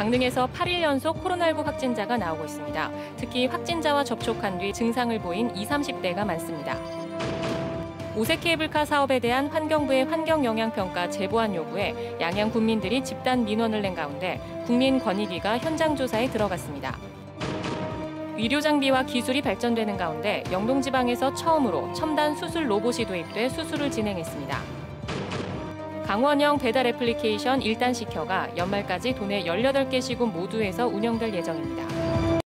강릉에서 8일 연속 코로나19 확진자가 나오고 있습니다. 특히 확진자와 접촉한 뒤 증상을 보인 20, 30대가 많습니다. 오색 케이블카 사업에 대한 환경부의 환경영향평가 제보안 요구에 양양 군민들이 집단 민원을 낸 가운데 국민권익위가 현장 조사에 들어갔습니다. 의료 장비와 기술이 발전되는 가운데 영동지방에서 처음으로 첨단 수술 로봇이 도입돼 수술을 진행했습니다. 강원형 배달 애플리케이션 일단 시켜가 연말까지 도내 18개 시군 모두에서 운영될 예정입니다.